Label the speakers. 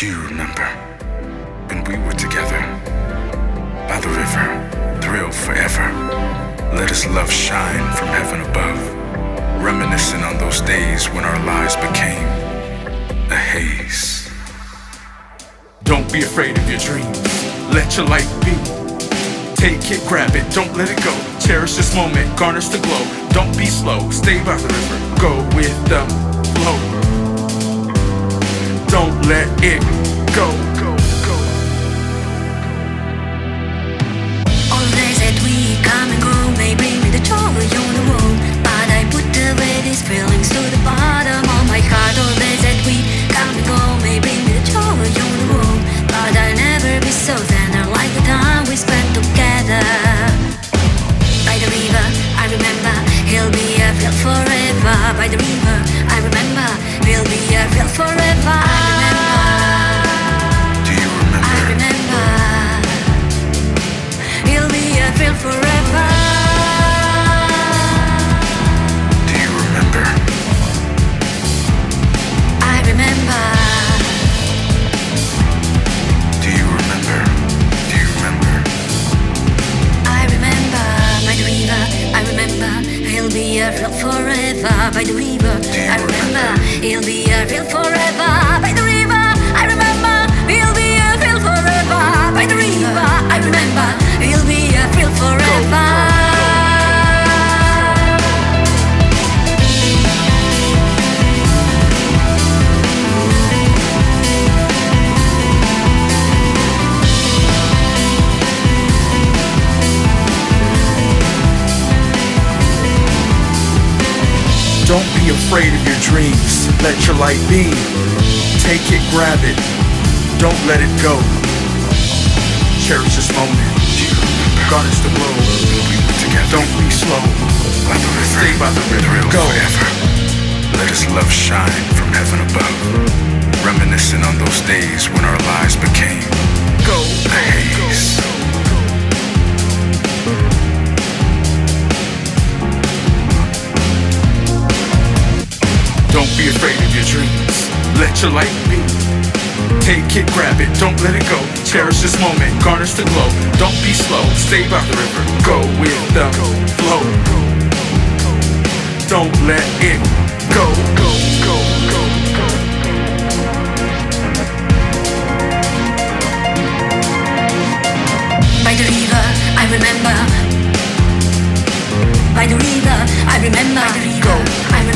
Speaker 1: Do you remember when we were together by the river, thrilled forever? Let us love shine from heaven above, reminiscing on those days when our lives became a haze.
Speaker 2: Don't be afraid of your dreams. Let your light be. Take it, grab it, don't let it go. Cherish this moment, garnish the glow. Don't be slow, stay by the river. Go with the flow. Don't let it go.
Speaker 3: Be a field forever By the river. I remember He'll be a field forever By the river
Speaker 2: Don't be afraid of your dreams. Let your light be. Take it, grab it. Don't let it go. Cherish this moment.
Speaker 1: Remember?
Speaker 2: Garnish the glow. Don't be slow.
Speaker 1: by the river.
Speaker 2: Stay by the river. Go.
Speaker 1: forever. Let us love shine from heaven above, reminiscing on those days when our lives
Speaker 2: Let your light be. Take it, grab it, don't let it go. Cherish this moment, garnish the glow. Don't be slow, stay by the river. Go with the flow. Don't let it go, go, go, go, go.
Speaker 3: By the river, I remember. By the river, I remember. Go, I remember.